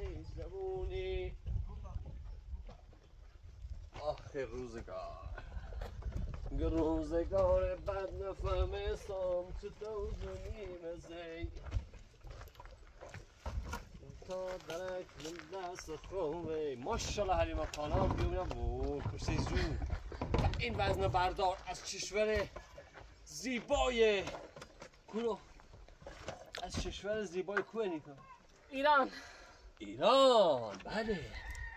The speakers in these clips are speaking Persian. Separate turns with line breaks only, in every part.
ای زبونی آخه روزگار. روزگار بد نفهمستم تو دوزونی مزی تا درک من دست خوبه ماشالله حلیمه خانم بیونم و کسی زون این وزن بردار از کشور زیبای کورو از کشور زیبای کوه نیکن
ایران.
ایران بله.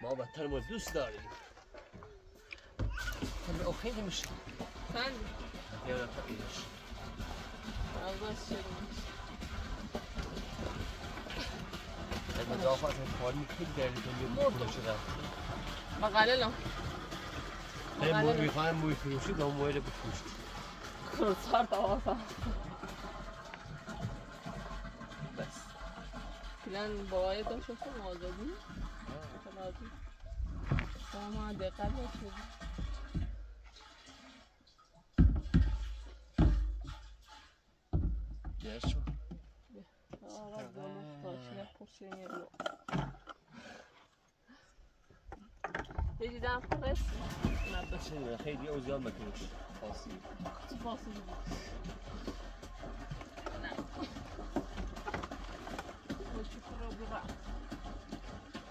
ما وطن ما دوست داریم. خیلی خیلی میشه
چند
یا نه ایرش
از
مضافات کاری خیلی دردی کنیم پول شده
مقاله لام
این مو می‌خوایم موی فروشی دام موی رو بفروشید
کرسار پلان بابای تو شفتم آزادی شما دقت باشید رو یه دیدم
نه خیلی او زیاد بکنید. خاصی.
فاصله بود نه بشکر رو برا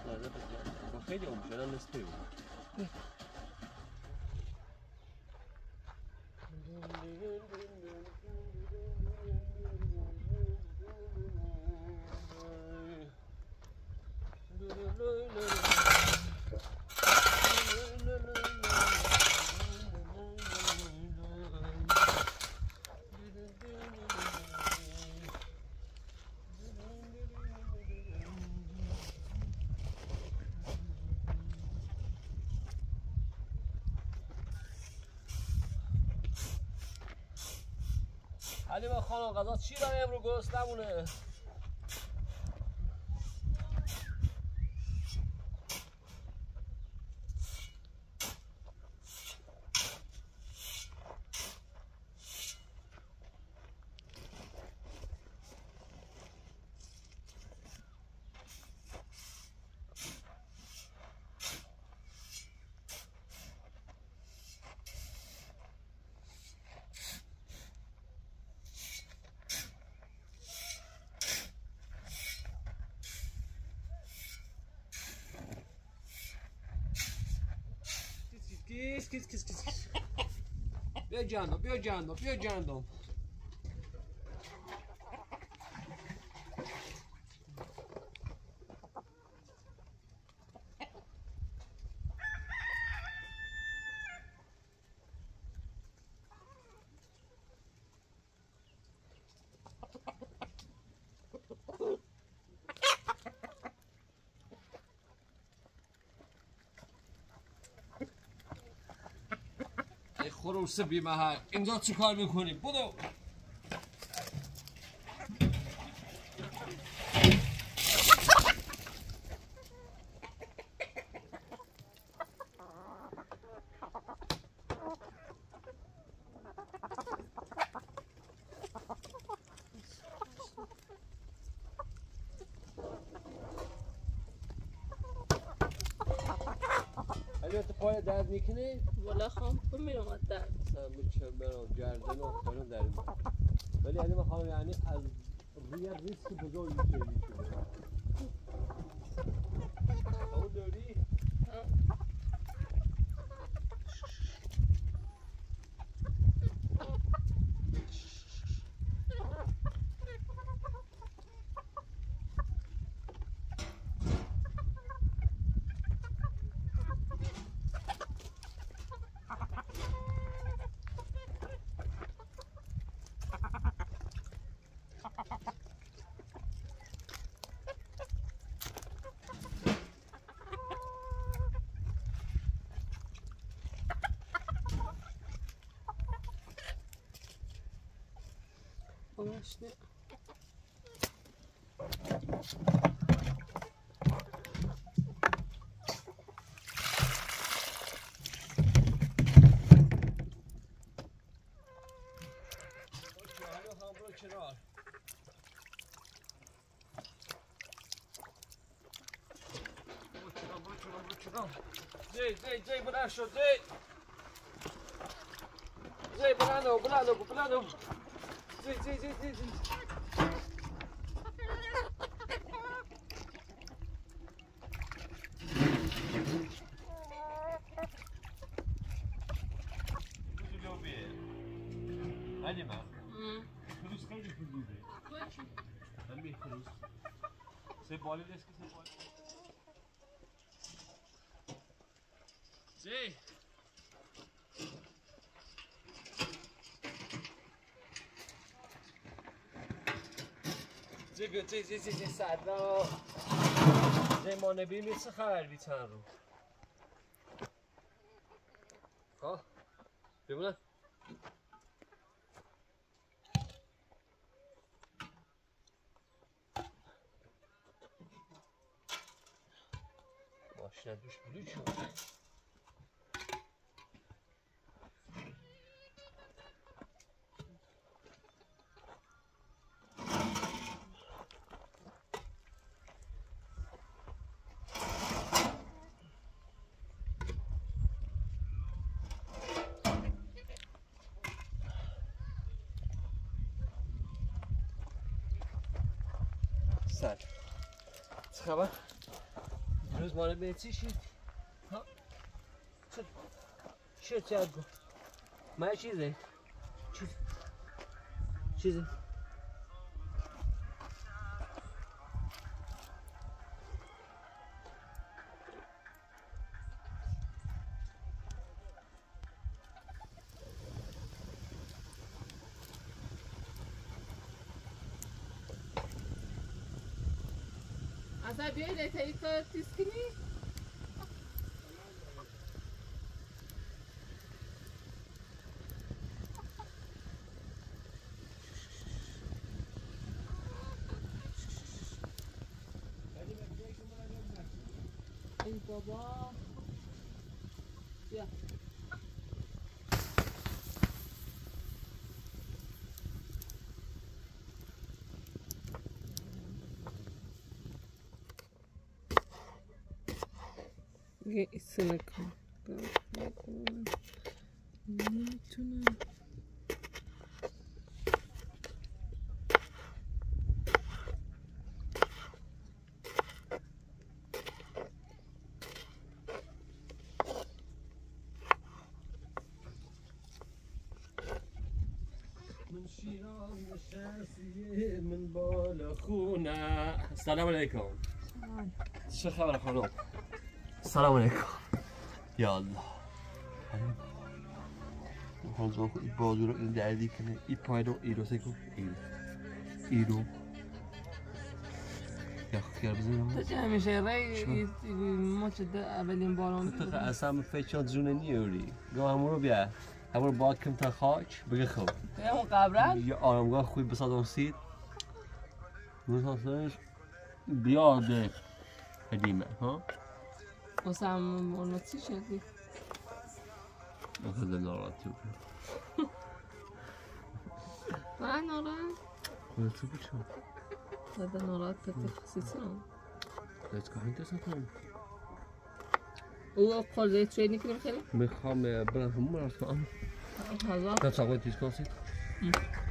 نه نه بس خیلی اون شده نسبه حلیمه خانم غذا چی داره امرو گرست نمونه kiss, kiss, kiss, kiss. Viaggiando, viaggiando. خروس بی محل اینجا چی کار می‌کنی؟ بودو. تو پای درد می‌کنی؟
ولی خام میرم.
конечно. Дей, дей,
дей,
брашу, дей! Дей, брану, брану, брану! 这这这这这。زی بیا زی زی زی زی سردا. زی ما نبینیم چه خبر بی چند رو. خب بمونه. ماشین دوش بلو شد سر چه خبر؟ روز مال به چی شید؟ ها؟ چه؟ چه گو؟ ما چیزه؟ چیز؟ چیزه؟
اصلا بیایی لیتایی که تیز سمكة آه. تونة
من شيران من بول أخونا. السلام عليكم. الشيخ السلام عليكم. یا الله حاضر خود بازو رو این دردی کنه. ای پای رو ای رو سکو ای رو. ای رو. یا خب، خیار بزنم
تو چه همیشه رای ما چه ده اولین باران
تو اصلا فیچات زونه نیوری گو همون رو بیا. همون با کم تا خاک. بگه خوب
همون قبرن؟
یه آرامگاه خوبی بساد اون سید بساد سرش قدیمه ها؟
30-40 შედი. ოდელალათი უკვე.
ანორა. ხოთი ბიჭო. ოდელალათ
ფეთქსიცო. ეს გაინტერესებთან. უო ხოლე
ჩვენი ქრიხელი? მე ხამე ბრა
მურასთან.
ხაზა. და საგვეთის კონსი.
მ.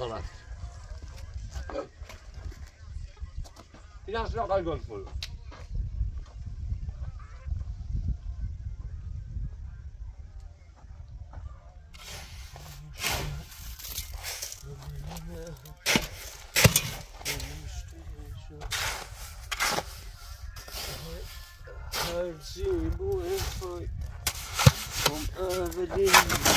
مالت این از را گل فول هرچی بوی فای اولین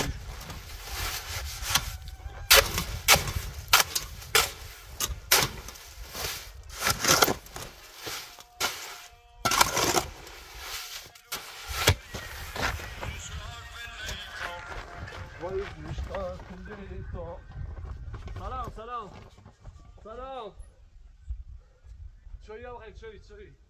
سلام سلام سلام چوی هم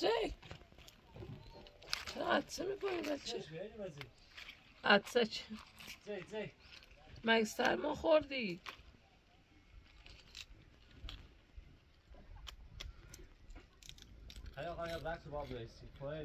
خیلی
جی چرا عدسه می‌کنی بچه؟ عدسه چه؟ مگه سرما خوردی؟
Ga je back to Bob Race. Play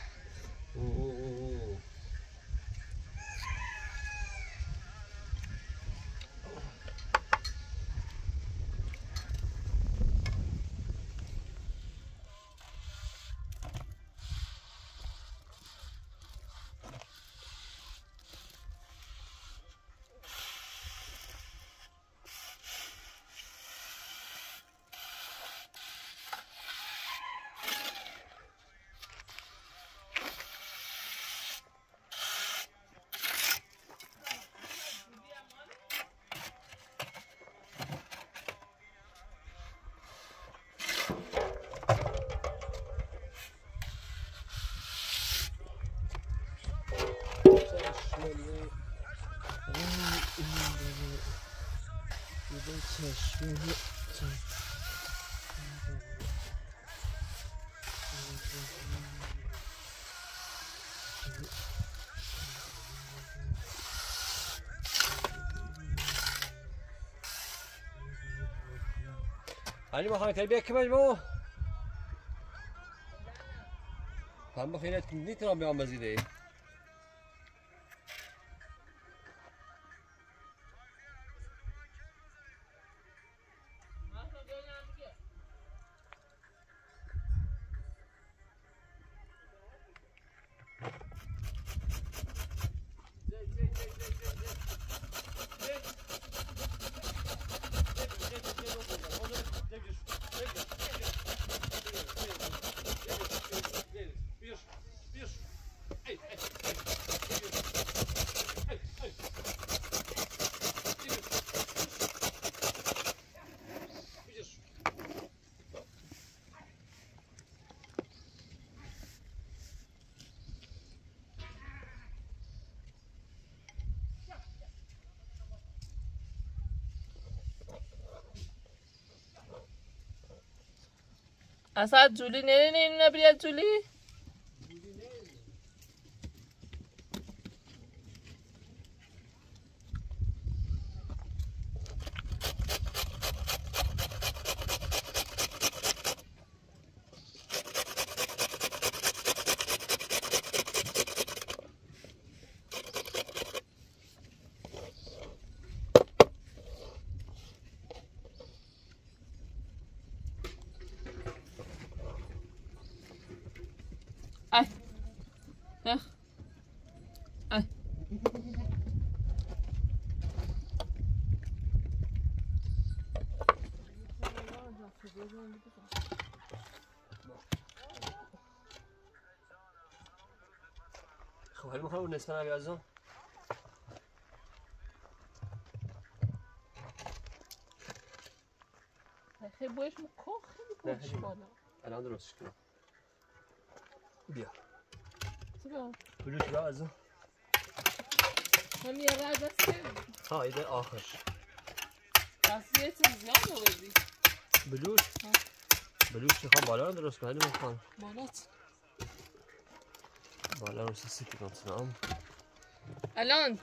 علی ما خواهیم بیا که مجموع هم بخیرت که نیتونم بیام
asa
juli nenenenabria juli اون نصف نبی از اون
خیلی بایش مکن خیلی بایش بالا
الان درست کنم بیا
چرا؟
بلوش بیا از اون
هم یه رای بس
ها ایده آخرش
پس یه چیز زیاد رو بدی
بلوش بلوش می‌خوام بالا رو درست کنم
بالا چی؟
بالا رو سیتی کنم
الان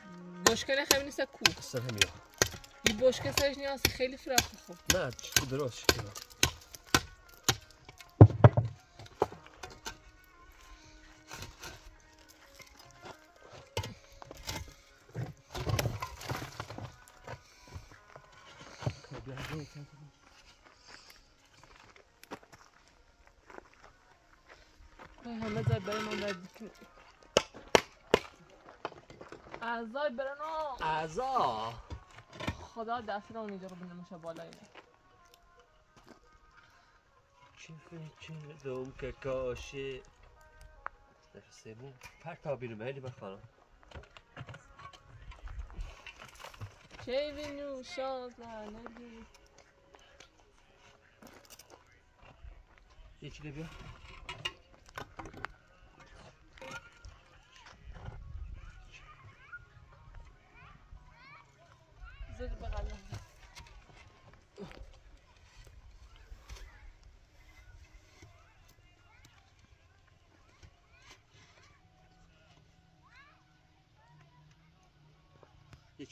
بشکل خیلی نیست کو
سر همیا
این بشکل سرش نیاز خیلی فراخ خوب
نه درست کنم
اعضای برنا
اعضا.
خدا دست رو اینجا رو بنمشه بالا اینه
چی فکر که کاشی نفسیمون پر تا بیرون هیلی بخوانم.
چه بینو شاد لعنگی
یکی بیا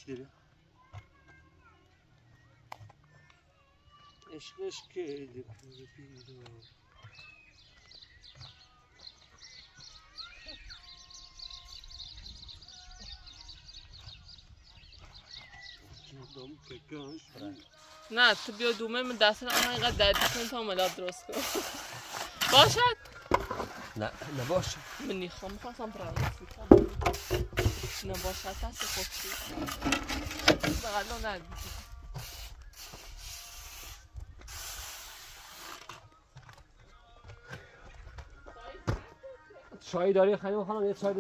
یکی بیا عشق عشق بیرون جدم که کاش
نه تو بیا دومه من دست رو آنها اینقدر درد کن تا ملاد درست کن باشد؟
نه نباش
من نیخوام می‌خواستم پرانسی کنم نباشد دست خوب بغل رو ندید
چای داری خیلی خانم یه چای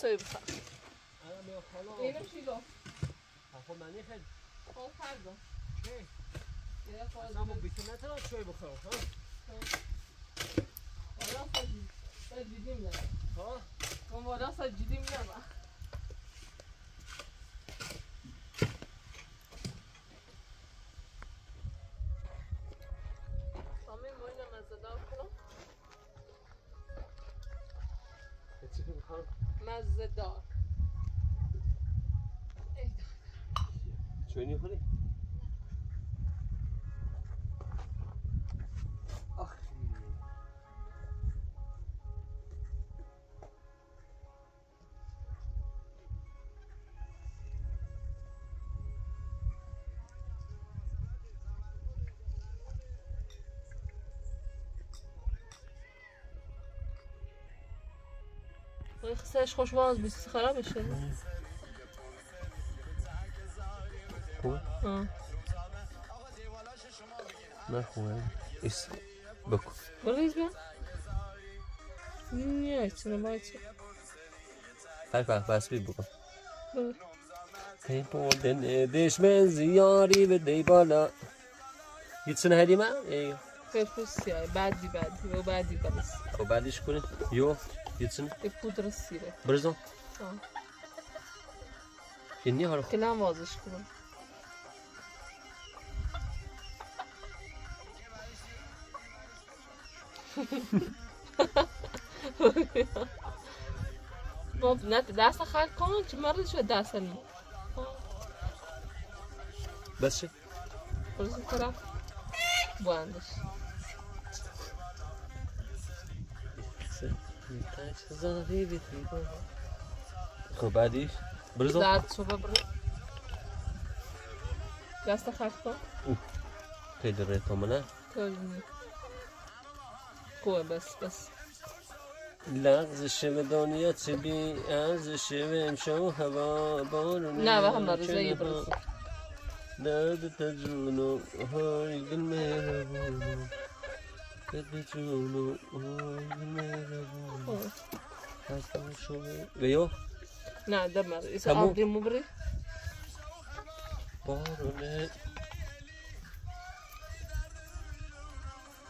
بیار بخوری
بیا از بیا توی بخواه اینو چی گفت؟
خب معنی خیلی
خب فردا
چه؟
یه خواهد
اما بیتون نترا چای بخورم ها
حالا خواهد سجیدیم نه
ها
اون بالا سجیدیم نه با سامی این خسرش خوش باز بیست خراب
خوبه؟
آه.
نه خوبه. ایست. بکن.
بریز بیا. نه
هر وقت بس بی بکن.
برو.
هی دشمن زیاری به دی بالا. یتسن هدی من؟ ای.
بعدی بعدی. و بعدی برس
خب کنیم. یو. یتسن
به پودر سیره
برزون
آه.
اینی هارو
کلام وازش کنم با نه دست خل کن چه مرد شد دست نی
بس چه
برس طرف بلندش
خب بعديش برزو.
بعد شو ببرزو كاستا خاطو كيد
الريتو منا
كوزني قوة بس بس.
لا زشم دنیا چه بی از زشم امشو هوا بارون
نه و هم برزه یه برزه
داد تجونو های گلمه Let me through, no, no, no, Veo? No,
da mare. Isa
apri
mu vrei?
Barone.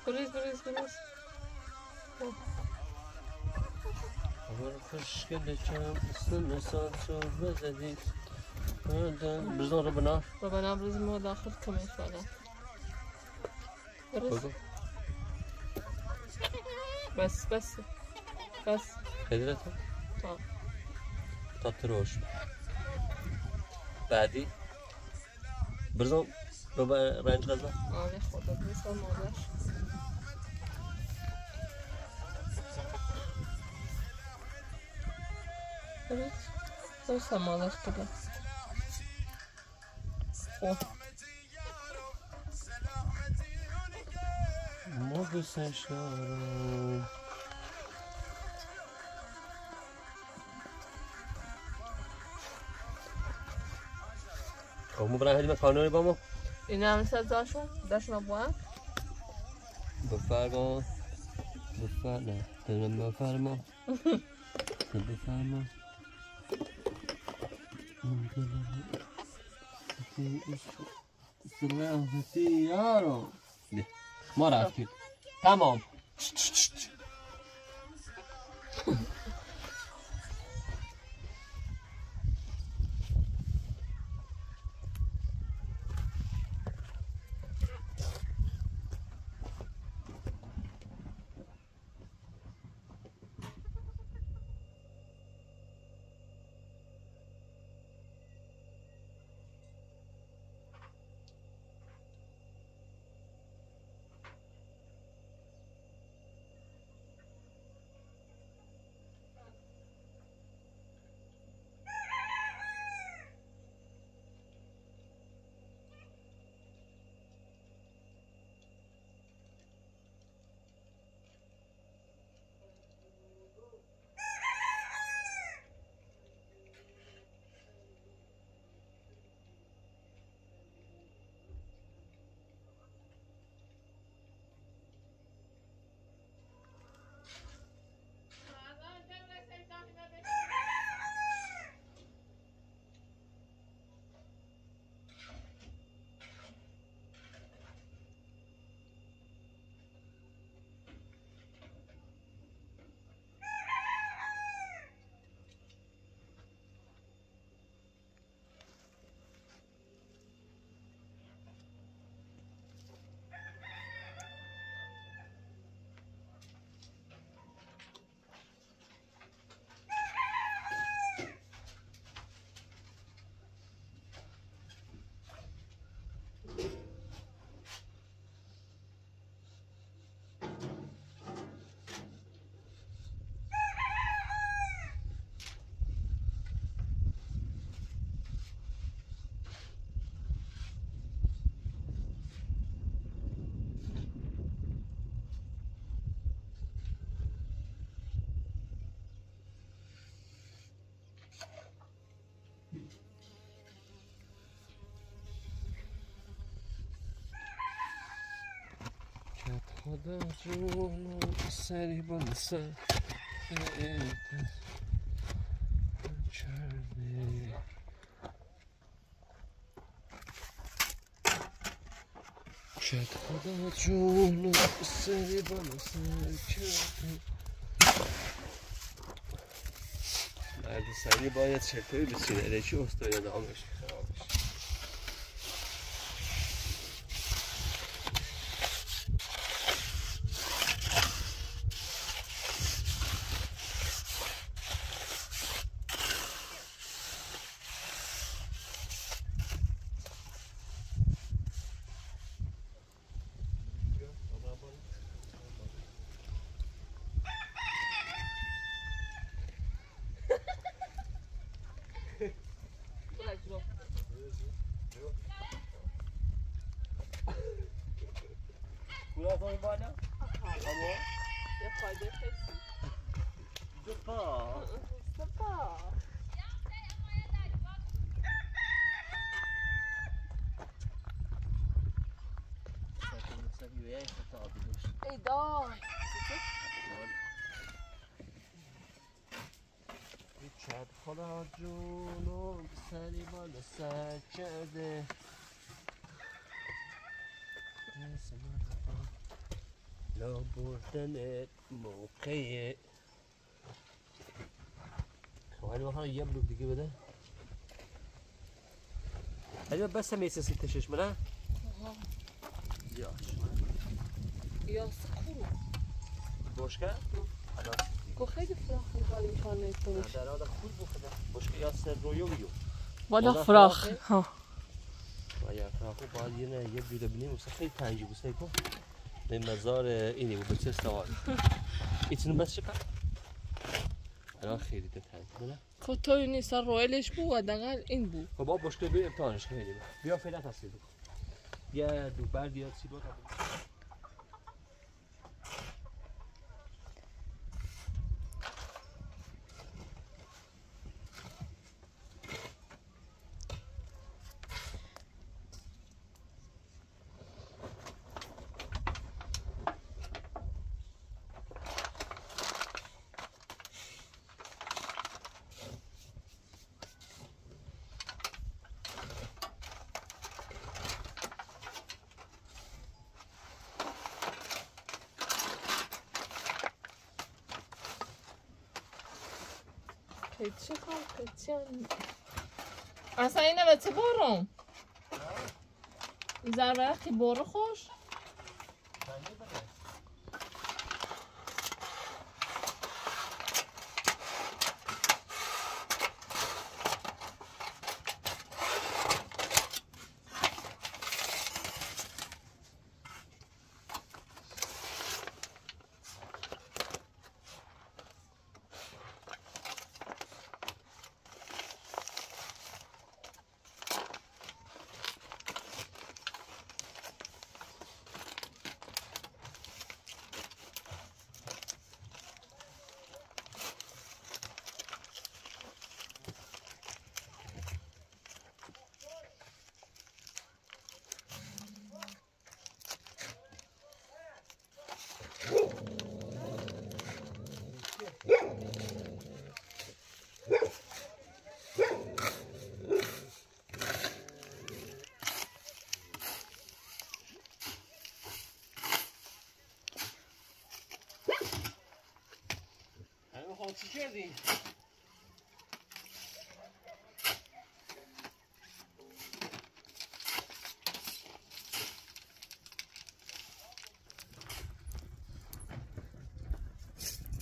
Kuris, kuris, kuris.
Var kış geleceğim, ısınırsan sözmez edin. Önden bizden Rabbana.
Rabbana bizim o da akıl kımı falan. Kuris. Kuris. بس بس بس.
تو
آه.
تاتروش بعدی؟ برزم بابا رنج غذا
آره خدا بیست مادر. برس برس مادر کده اوه.
ما دوستش دارم خب مو برای هدیمه کانونی با ما.
این هم؟ سزاشون داشتم با هم
بفرما بفرما بفرما بفرما یارو ده. ما رفتیم تمام خدا جونو سری بلسه چرنی شاید خدا جونو سری بلسه چرنی مرد سری باید چطوری پا
سپا ای دای
چد خدا جونم سری بالا سر کرده لا بردنت ولی بخوام یه بلوک دیگه بده ولی بس هم یه تشش منه یاش
یا سکورو
باشکه
گو خیلی فراخ می‌کنی می‌کنه کنش
در حال خوب بخدا باشکه یا سر رویو بیو.
بالا فراخ؟ ها.
و یا خب باید یه نه یه بیده بینیم مثلا خیلی تنجی سعی کن. به مزار اینی بود به چه سوال. ایتونو بس چکن الان خیلی ده تنجی نه
خب توی نیست رویلش بود حداقل این بود.
خب با باشکه بیا امتحانش خیلی بیا فعلا تصویر بکن. یه دو برد یا سی بود
چه کار چه اصلا اینه به چه بارم ضربه خی بارو خوش
همین خواهم چی کردی؟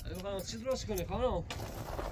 همین خواهم چی درست کنی خانم؟ من چه آدر نمی‌دهی ببین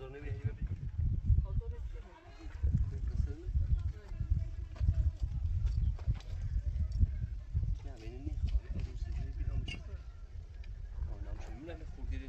نه من این نیخواه آدر سیدی بیرام شد آنام شد میرم خوب دیره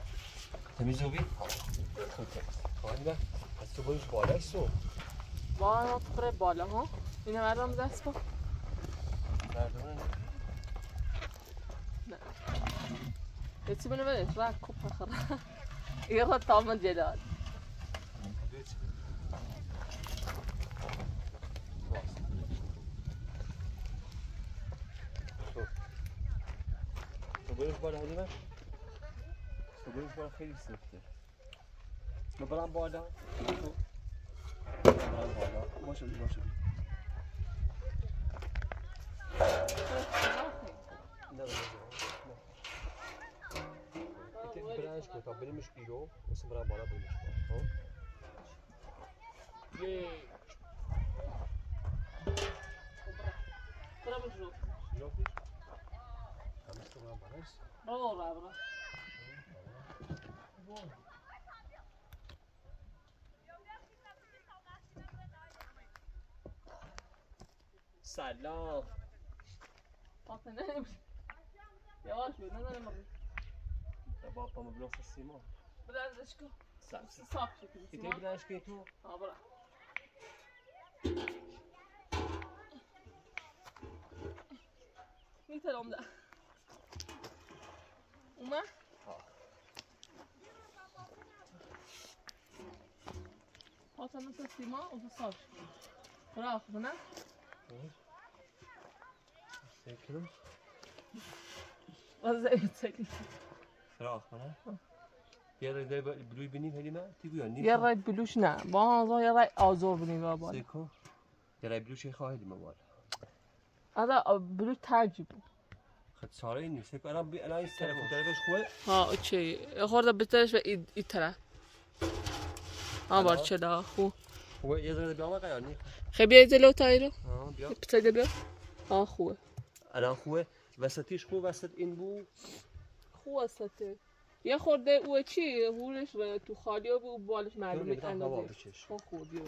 تمیز بی؟ خانده از تو باش بالا سو
با تو بالا ها این همه رو دست کن نه هیچی بنو بده را کپ بخره یه را تامن جداد
تو باش بالا هنیمه تو باش بالا خیلی سفته اسم برم بالا برم بالا باشه بی باشه بی نه نه نه برنش کن تا بریمش بیرو اسم برم بالا
gol. Selam. Bak
sen
nereye bakıyorsun? Yavaş yürü, nereye bakıyorsun?
Ya bu atmama biraz sasayım ama.
Biraz da çıkın.
Sen.
Sap çekin.
Bir de bir daha çıkın.
Ha
Ja.
Fattar ni så simma och så sap. Bra, för den
Säkert.
Vad säger du? Säkert.
Frak man. Ja, det det blir bini heli ma. Ti gör ni.
یه رای بلوش نه با آزا یه رای آزار بینیم با بالا
Seko. Ja, det blir sig خواهد ما بالا.
آزا بلوش ترجیب
خد ساره این نیست. طرف طرفش.
ها اوکی خورده بترش به این ای طرف ها بار چلا خو
خوبه یه ذره بیام قیار نی.
خیلی بیای جلو تایی رو
ها بیا.
بتایی بیا ها خوبه
الان خوبه. وسطیش خوبه وسط این بو.
خوب استته یه خورده او چی هورش و تو خالی و او بالش معلومه اندازه. خب خوب بیا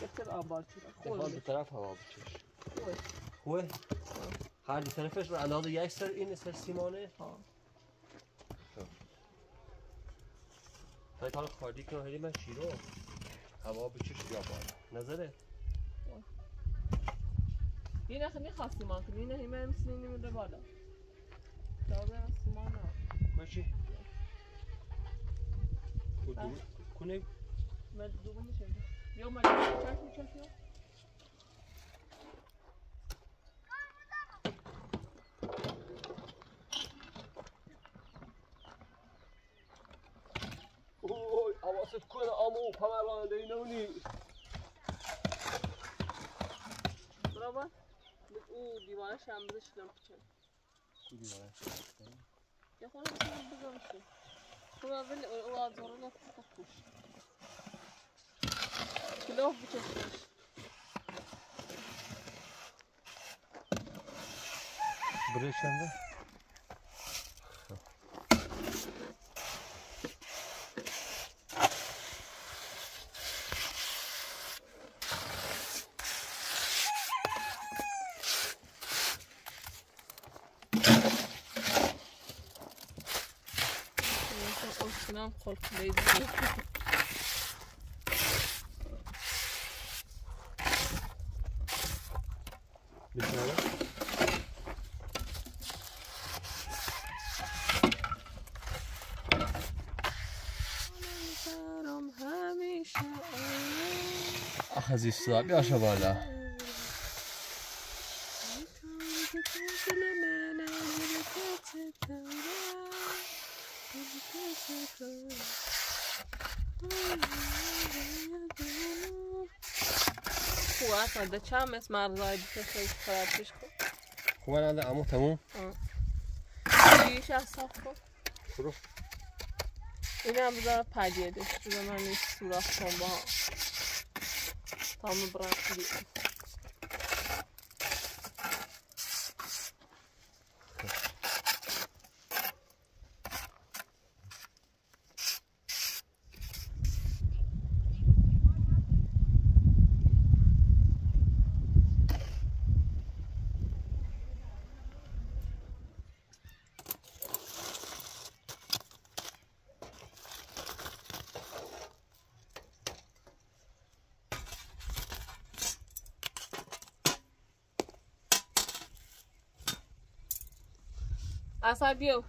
بهتر
می‌خوام دو
خوبه
طرف هوا بچش.
خوبه
خوبه. هر طرفش رو اندازه یک سر این سر سیمانه.
ها
حالا خالی کنه هلی من شیرو. هوا بچش بیا بالا. نظره؟
این خیلی خاصی ما کنی این همه این نمیده بالا. لازم است ما نه
ماشي ودو کنه
من دوباره میشه یا من چک میچک یا
اوی حواست کنه آمو پمرانده اینونی
برابر او دیوارش هم بزش شدم پیچه یا خود بزنم بزنم خود اول او آزاره نفت خوش کلاف بچشش
برای چنده؟
korkmayız.
Bir tane. Ach, siehst du, ja
schon mal da. چند مثل مرزای بیشه خیلی خرابش کن.
نده امو تموم؟
از صاف کن.
برو.
اینم بذار پدیدش بذار من این سوراخ کن با تامو برم outside view.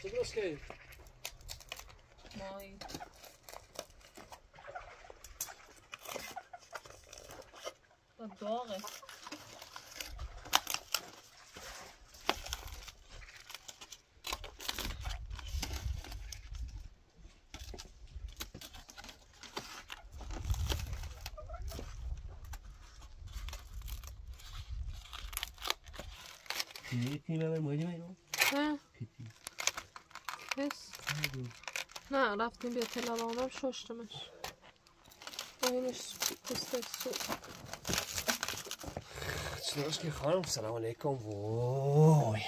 Você
gostei. Muito. رفتیم بیا تلا اونم ششتمش. اینش پوستش سو
Troszkę خانم سلام علیکم. وای.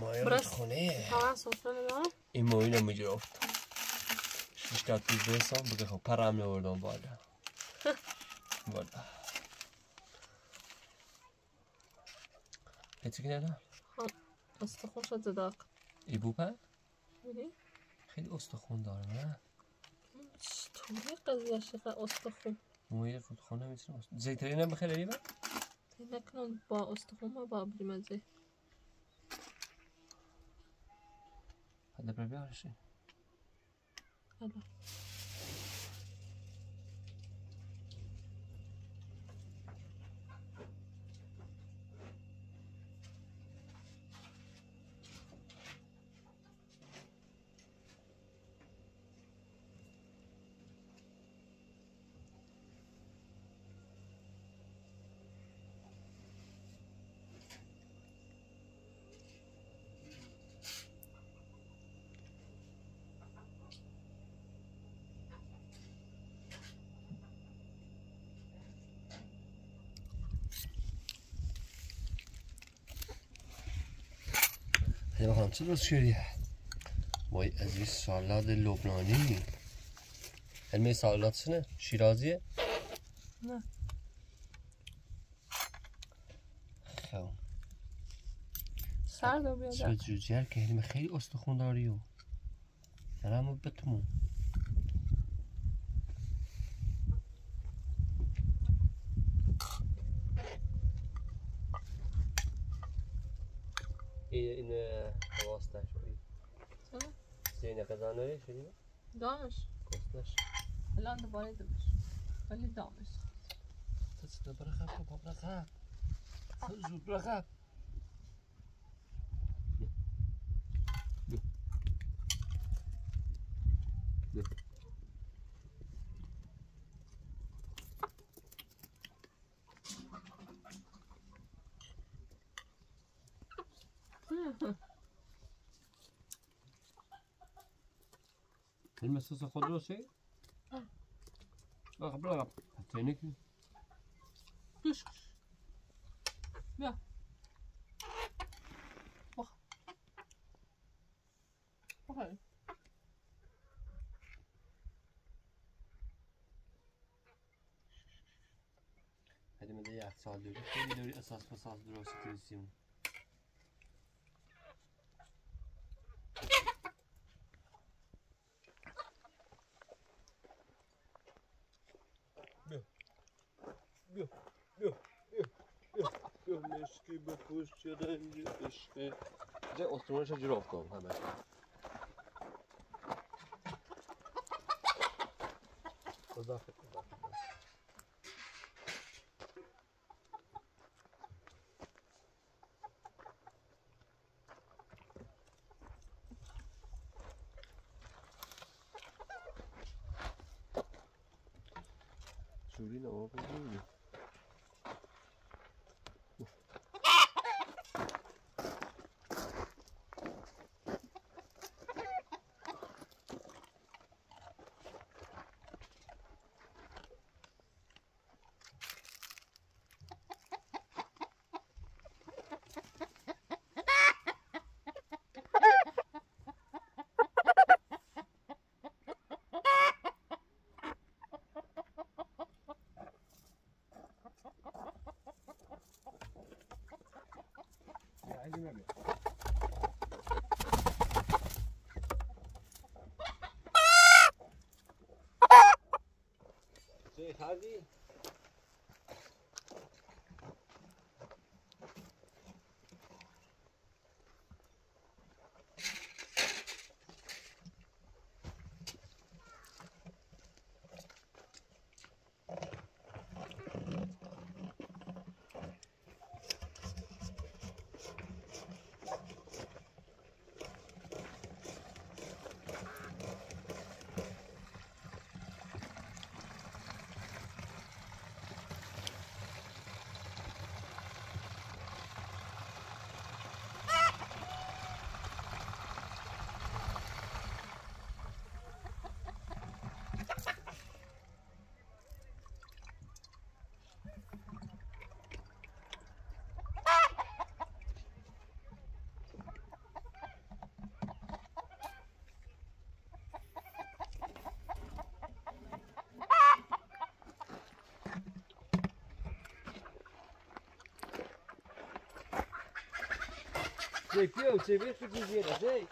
مایم
برس.
خونه.
همه سفره ندارم
این موین رو می‌گرفت شش تا پیش برسم بگه خب پرم نوردم بالا. بالا. هیچی که نه
استخون شد زداک
ای بوپن؟
میدی؟
خیلی استخون داره نه؟
چطوری قضیه شقه استخون؟
موی رودخانه می‌تونه زیترین هم بخیر ریبه
نکنم با استخون ما با بریمزه
حد بر بیارشی.
الان
هی بخوام چه درست کردی وای عزیز سالاد لبنانی. علمه سالاد سنه شیرازیه؟
نه.
خب.
سر دو
چرا
بیادر
جوجر که خیلی استخون داری و درمو بتمون این واسطه شدی
چرا؟
زینه قزانوری شدی؟
دامش.
گفتنش
الان دوباره دمش ولی دامش.
تسنه برخب بابا برخب زود برخب المسوسة خضرا شيء؟ لا قبل لا حطينك
Düş. Ja. Bak. Bak hele.
هذه من ضيعت ساعة دوري أساس فصاص دراسة تلسيون پشت رنگ عشق استوانش رو جوراب کن همه. خدافظ. में भी जी Você viu? Você viu o que dizia, sei?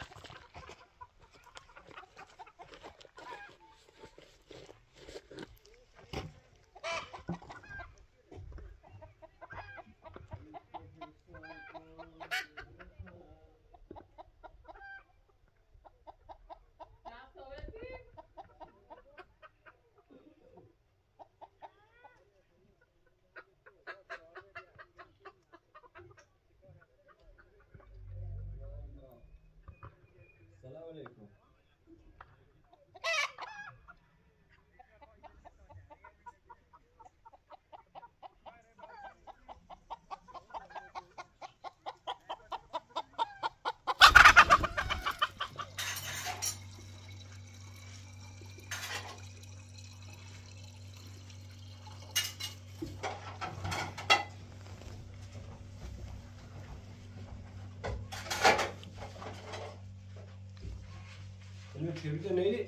اینو کبریت نیدی؟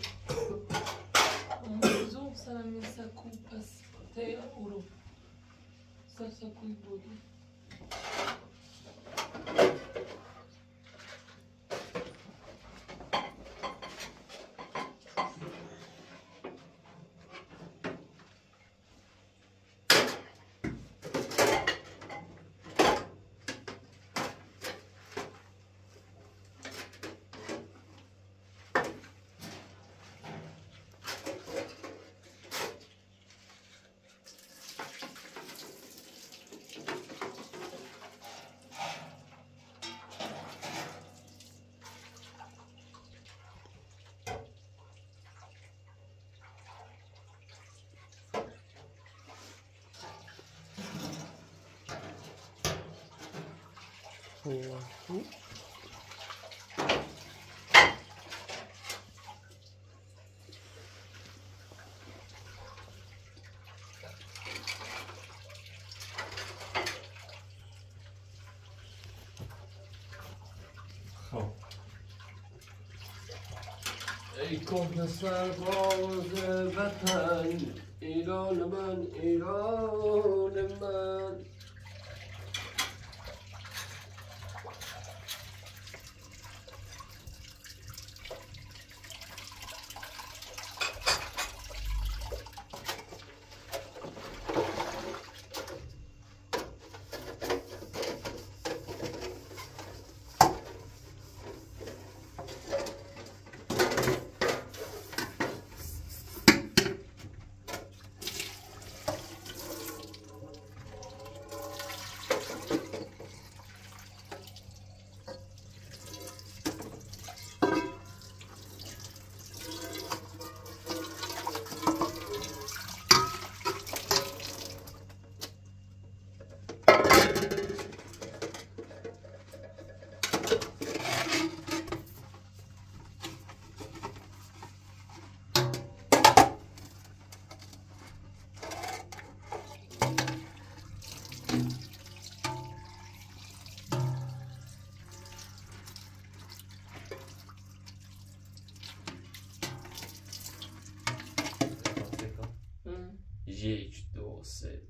Amazon sana mesa culpas te uro. Sasa cuibudo.
ای کهنه سرباز وطن ایران من ایران من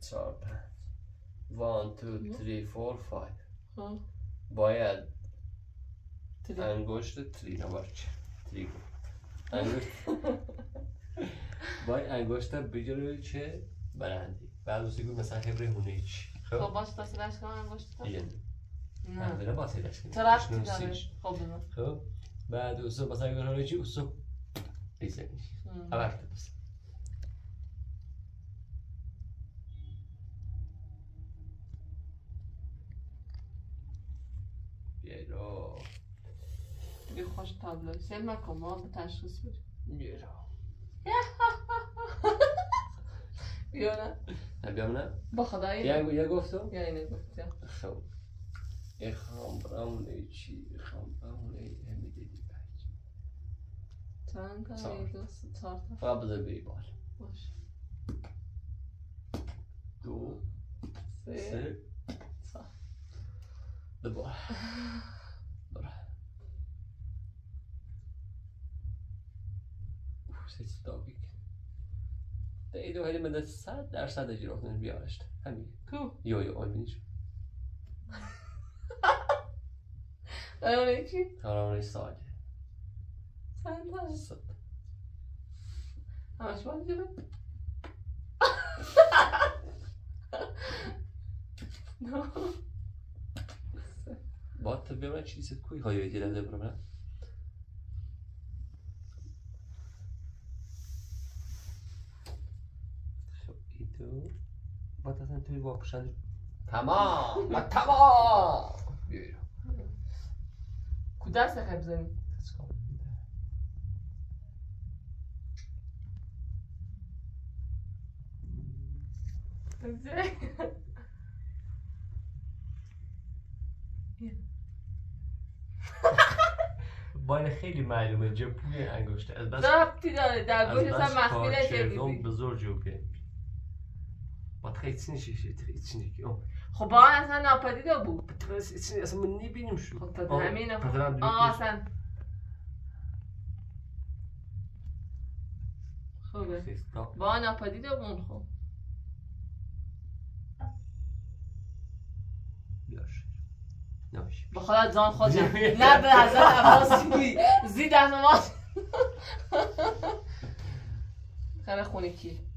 چهار پنج وان تو تری فور فایو
ها
باید انگشت تری نباشه تری انگشت باید انگشت بگیره چه برندی بعد روزی گفت مثلا هبره هونه چی
خب باش تا سرش کنم انگشت تا
یه
نه
نه با سیرش کنی
تو رفتی داره. خب
خب بعد اوسو مثلا اگر هونه چی ایزه میشه
ام.
اول تو بس بیایرو
یه سیل مکن ما به تشخیص بریم
بیایرو
بیا نه.
نه
با خدایی
یه یه گفتم
یا اینه گفت یا
خب. اخام براونه چی؟ اخام براونه همی دیدی بچه.
چند تا
چهار.
یک دو سه چهار تا
فقط بذار بال
باش.
دو
سه.
سه.
چهار
دو اوه سه داگیک ده دو هلی مده صد درصد اجراف نمی بیارشت. همین.
کو؟
یو یو آمینش
اونه چی؟
تارانه ساده
چند تا
صد.
همش باید نه
با تو بیارم چیزی کوی های یکی لده برم خب ایدو با تا توی با پشند تمام و تمام بیایرو
کودست خیلی بزنی
باید خیلی معلومه جپوی انگشته از بس
ربطی داره در
از
گوش
بس
اصلا مخفی بیزی
بزرگ جوگه با خیلی نشه خیلی
خب با اصلا ناپدیده بود.
اصلا من نبینیم شو
خب همینه آه. اصلا. خوبه. با ناپدیده بود خب. با خدا جان خود نه به حضرت عباس زید از ما. خیلی خونه کی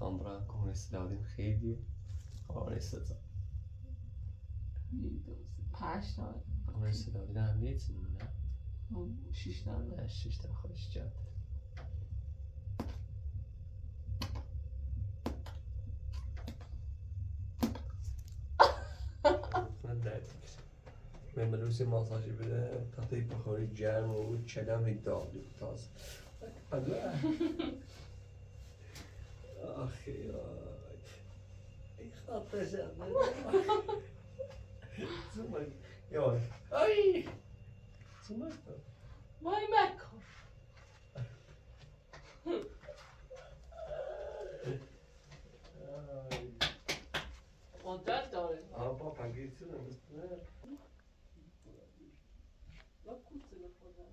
خامبرا کهونه سلادیم خیلی کهونه سزا
پنج تا
سلادی نه هم نیت نه.
شیش تا.
نه شیش تا. خودش جد من درد من ملوسی ماساژی بده تا تی بخوری گرم و چلم هی داغی بود تازه. ادوه آخی آی ای خاطر شده زمان یاد ای زمان
وای مکن. قدرت داره.
آبا پنگیرسی نمیستونه
و کوچه بخوردن